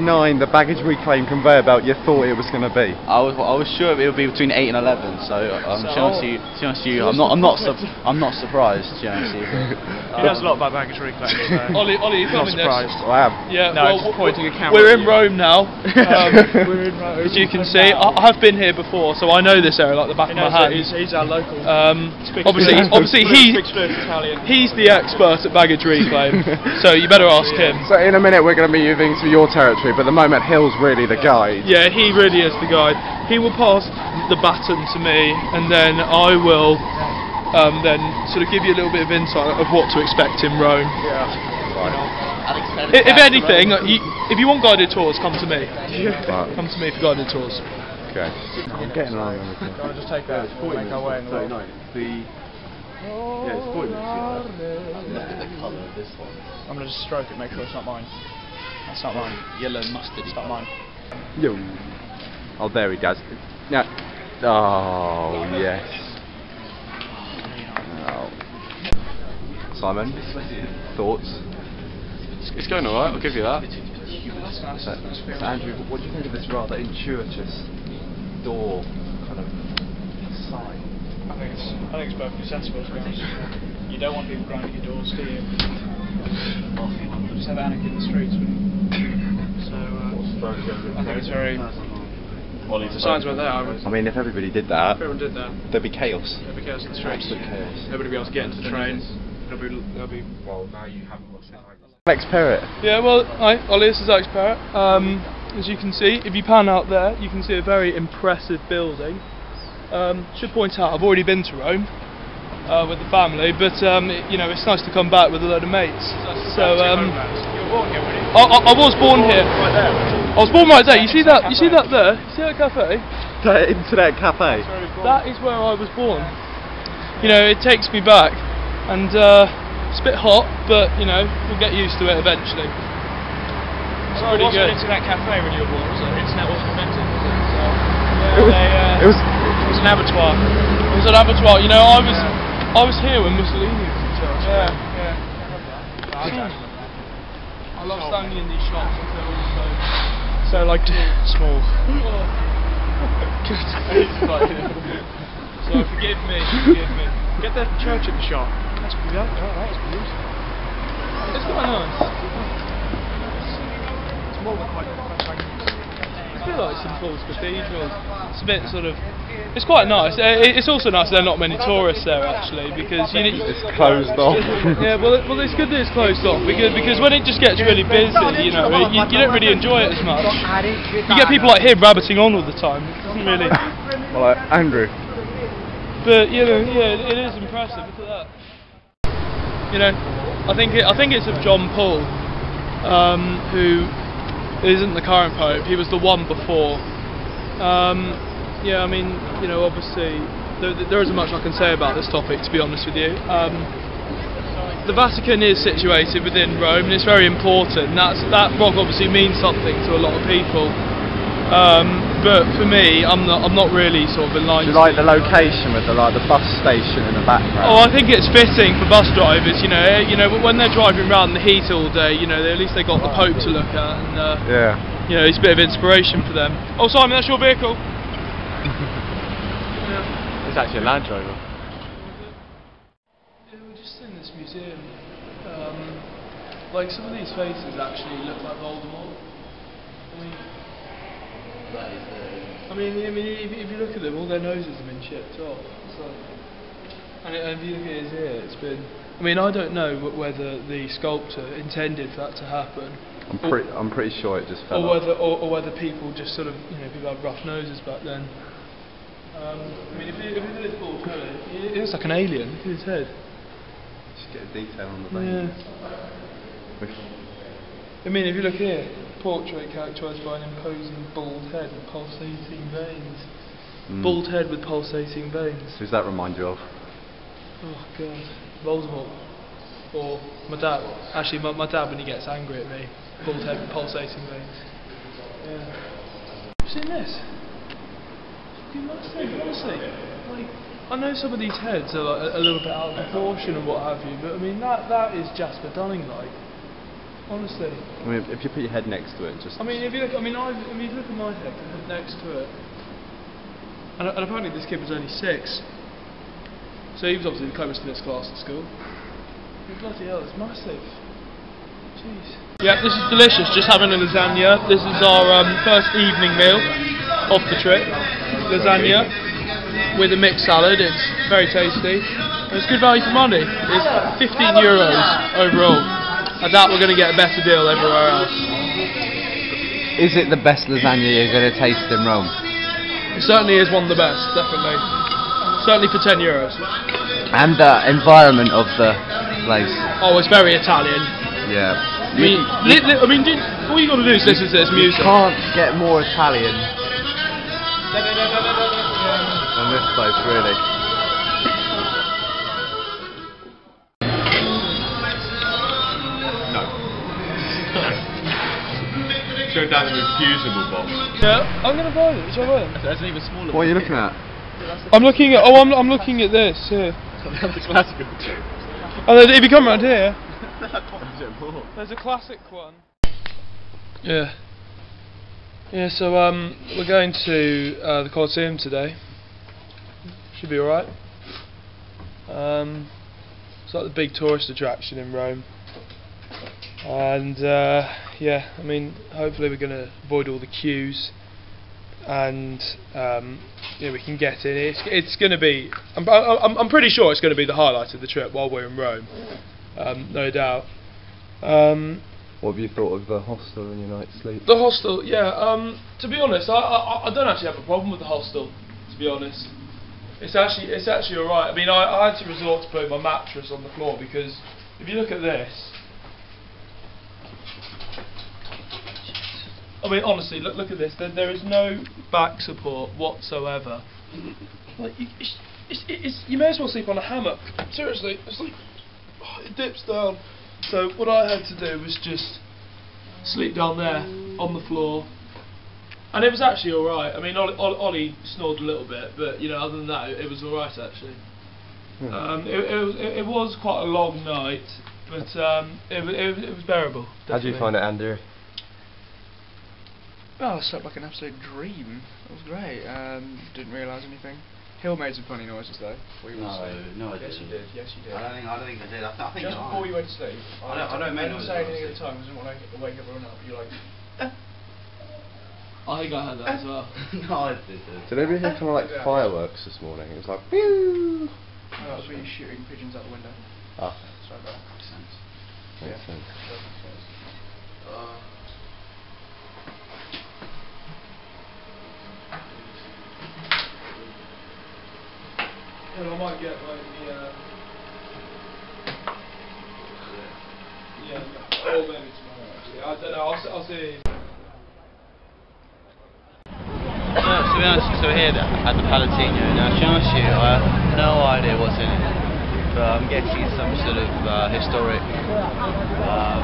Nine, the baggage reclaim conveyor belt you thought it was going to be. I was I was sure it would be between eight and eleven. So um, to be honest with you, to honest you, I'm not I'm not su- I'm not surprised. To be honest with you. He knows a lot about baggage reclaim. So Ollie, Ollie, you're not filming this. surprised. I am. Yeah, No, well, pointing a camera We're in. Rome now. Um, We're in Rome. as you can see, I, I have been here before, so I know this area like the back He of my knows hand. he's, he's our local. Um, obviously, obviously he speaks fluent Italian. he's the expert at baggage reclaim, so you better ask him. So in a minute we're going to be moving to your territory, but at the moment Hill's really the guide. Yeah, he really is the guide. He will pass the baton to me, and then I will um, then sort of give you a little bit of insight of what to expect in Rome. I- If anything, you, if you want guided tours, come to me. Right, Come to me for guided tours. okay. I'm getting on with it. I'll just take a make our way in the world. The yeah, it's 40 minutes. the colour of this one. I'm gonna just stroke it, make sure it's not mine. That's not mine. Yellow mustard. It's not mine. Yo. Oh, there he does. Yeah. Oh, yes. Oh. Simon, thoughts? It's going alright, I'll give you that. So, so Andrew, what do you think of this rather intuitive door kind of sign? I think it's I think it's perfectly sensible to be honest. You don't want people grinding your doors, do you? Just have anarchy in the streets. wouldn't you? So I think it's very. The signs were there. I would, I mean, if everybody did that, if everyone did that, there'd be chaos. there'd be chaos in the streets. Absolute chaos. Nobody would be able to get into the train. There'll be there'll be Alex Perrett. Yeah, well, hi, Ollie, this is Alex Perrett. Um, as you can see, if you pan out there, you can see a very impressive building. Um, should point out, I've already been to Rome uh, with the family, but um, it- you know, it's nice to come back with a load of mates. So, um, you were born here, were you? I, I, I was born here. Right there. I was born right there. You see that? You see that there? You see that cafe? The Internet Cafe. That is where I was born. You know, it takes me back, and uh, it's a bit hot, but you know, we'll get used to it eventually. It's So it pretty wasn't good. internet cafe when you were born, was it? Internet wasn't invented, was it? So, It was, they, uh, it was, it was an abattoir. It was an abattoir. You know, I was I was here when Mussolini was in charge. Yeah, yeah. I love standing in these shops. I feel so. So like small. so forgive me, forgive me. Get the church in the shop. That's good. That, that, that's beautiful. It's quite nice. It's more like I feel like St Paul's Cathedral. It's a bit sort of. It's quite nice. Uh, It's also nice there are not many tourists there actually because you. need- it's closed off. Yeah, well, it- well, it's good that it's closed off because because when it just gets really busy, you know, you, you don't really enjoy it as much. You get people like him rabbiting on all the time. It doesn't really. well, uh, Andrew. But you know, yeah, it is impressive. Look at that. You know, I think it, I think it's of John Paul, um, who isn't the current pope. He was the one before. Um, yeah, I mean, you know, obviously there, there isn't much I can say about this topic, to be honest with you. Um, the Vatican is situated within Rome, and it's very important. That's that rock obviously means something to a lot of people. Um, but for me, I'm not. I'm not really sort of aligned. Do you like the location with the like the bus station in the background? Oh, I think it's fitting for bus drivers. You know, eh, you know when they're driving around in the heat all day. You know, they, at least they got the Pope to look at, and uh, yeah. you know, it's a bit of inspiration for them. Oh, Simon, that's your vehicle. It's actually a Land Rover. Yeah, we're just in this museum. Um, like some of these faces actually look like Voldemort. I mean, I mean, I mean, if, if you look at them, all their noses have been chipped off. It's like, and, it, and if you look at his ear, it's been. I mean, I don't know whether the sculptor intended for that to happen, I'm pretty. I'm pretty sure it just fell or off. whether, or, or whether people just sort of, you know, people had rough noses back then. Um, I mean, if you, if you look at his bald head, it it looks like an alien. Look at his head. Just get a detail on the Yeah. I mean, if you look here, portrait characterised by an imposing bald head with pulsating veins. Mm. Bald head with pulsating veins. Who's that remind you of? Oh god, Voldemort. Or my dad. Actually, my, my dad when he gets angry at me. Bald head with pulsating veins. Yeah. You seen this? You must think, honestly. Like, I know some of these heads are like a, a little bit out of proportion and what have you, but I mean that that is Jasper Dunning like. Honestly. I mean, if you put your head next to it, just. I mean, if you look, I mean, I, I mean, if you look at my head next to it, and, and apparently this kid was only six, so he was obviously the closest in his class at school. Bloody hell, it's massive. Jeez. Yeah, this is delicious. Just having a lasagna. This is our um, first evening meal off the trip. Lasagna with a mixed salad. It's very tasty. It's good value for money. It's 15 euros overall. I doubt we're going to get a better deal everywhere else. Is it the best lasagna you're going to taste in Rome? It certainly is one of the best, definitely. Certainly for 10 euros. And the environment of the place. Oh, it's very Italian. Yeah. I mean, li- I mean, do, all you got to do is listen to this music. Can't get more Italian than this place, really. Show down the refusable box. Yeah, I'm gonna buy it. Shall I? There's an even smaller What are you looking at? I'm looking at. Oh, I'm, I'm looking at this here. the classical two. Oh, there's- if you come around here, there's a classic one. Yeah. Yeah. So um, we're going to uh, the Colosseum today. Should be all right. Um, it's like the big tourist attraction in Rome. And uh, yeah, I mean, hopefully we're going to avoid all the queues, and um, yeah, we can get in. It's it's going to be. I'm, I'm I'm pretty sure it's going to be the highlight of the trip while we're in Rome, um, no doubt. Um, What have you thought of the hostel and your night's sleep? the hostel, yeah. Um, to be honest, I, I I don't actually have a problem with the hostel. To be honest, it's actually it's actually alright. I mean, I, I had to resort to putting my mattress on the floor because if you look at this, I mean, honestly, look look at this. There, there is no back support whatsoever. Like, you, it's, it's, it's, you may as well sleep on a hammock. Seriously, it's like oh, it dips down. So what I had to do was just sleep down there on the floor. And it was actually alright. I mean, Ollie, Ollie, snored a little bit, but you know, other than that, it, it was alright actually. Um, it, it, was, it, it was quite a long night, but um, it, it, was- it was bearable. How do you find it, Andrew? Oh, it slept like an absolute dream. It was great. Um, didn't realise anything. Hill made some funny noises though. before you went to sleep. no, I Yes, you did. Yes, you did. I don't think I don't think I did. I, th- I think Just I- before you went to sleep. I don't- I don't make didn't noises say when I anything at the time. I didn't want to wake everyone up. You're like, I think I had that as well. no, I did. Did anybody hear kind of like fireworks this morning? It was like, pew! oh, that was me shooting pigeons out the window. Ah, Sorry about that. makes sense. Well, I might get like the. Uh, yeah, or maybe tomorrow actually. I don't know. I'll, s- I'll see. So, to be honest, so we're here at the Palatino. Now, to be honest with you, I have no idea what's in it. But I'm guessing some sort of uh, historic. Um,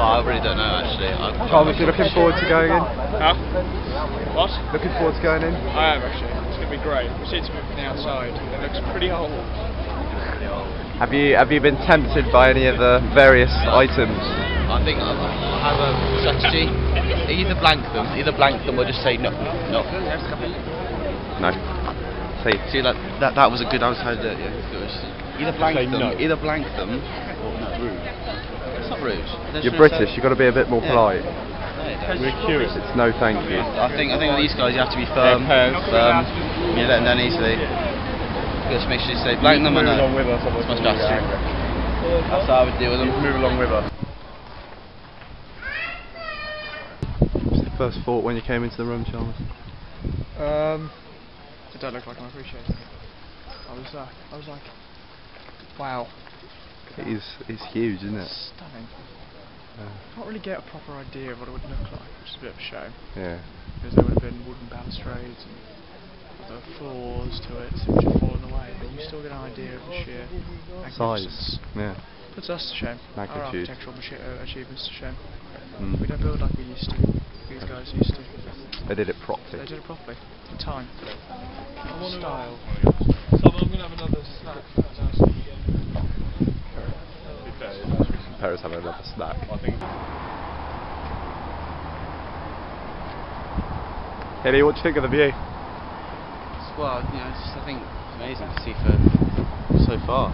well, I really don't know actually. I, Thomas, you looking forward to going in? Huh? What? Looking forward to going in? I am actually. It's going to be great. We see it from the outside. It looks pretty old. Have you have you been tempted by any of the various items? I think I I have a strategy. Either blank them, either blank them, or just say no, no. No. See, See, like that. That was a good. outside was trying to. Yeah, good. Either blank them, no. either blank them, or no, rude. It's not rude. They're you're just British. You've got to be a bit more Yeah. polite. No, We're curious. It's no, thank you. I think I think with these guys you have to be firm, Yeah, firm. You let them down easily. Just make sure you say blank them or Move along with us. That's my strategy. That's how I would deal with them. Move along with us. What's the first thought when you came into the room, Charles? Um, it don't look like I'm appreciating it. I was like, I was like, wow, It is it's huge, isn't it? stunning. Yeah. Can't really get a proper idea of what it would look like, which is a bit of a shame. Yeah. Because there would have been wooden balustrades and other floors to it which have fallen away, but you still get an idea of the sheer. Size. Yeah. Puts us to shame. Our Magnitude. architectural machi- uh, achievements to shame. Mm. We don't build like we used to. These guys used to. They did it properly. They did it properly. In time. Style. So I'm gonna have another snack. Perez having another snack. I think Hilly, what do you think of the view? Well, you know, it's just, I think it's amazing to see for so far.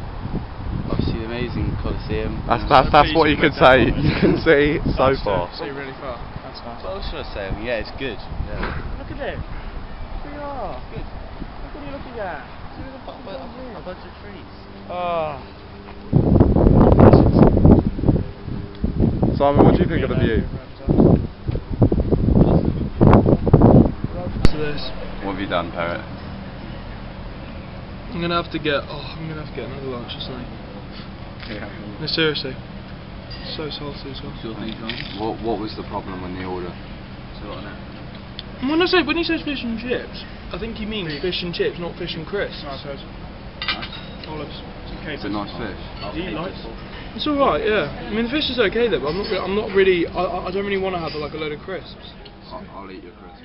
Obviously, the amazing Colosseum. That's that's, that's what you can say. You can see so Nice far. See really far. That's nice. What else should I say? I mean, yeah, it's good. Yeah. Look at it. We are. Good. Look what are you looking at? A bunch of trees. Oh. Simon, what do you think of the view? This. What have you done, Parrot? I'm gonna have to get. Oh, I'm gonna have to get another lunch or something. No, seriously. So salty as well. Sure thing, John. What What was the problem in the order? So what? When I say when he says fish and chips, I think he means fish and chips, not fish and crisps. Nice toast. Olives. It's a nice fish. Do you like It's all right, yeah. I mean, the fish is okay though, but I'm not. I'm not really. I, I I don't really want to have like a load of crisps. I'll, I'll eat your crisp.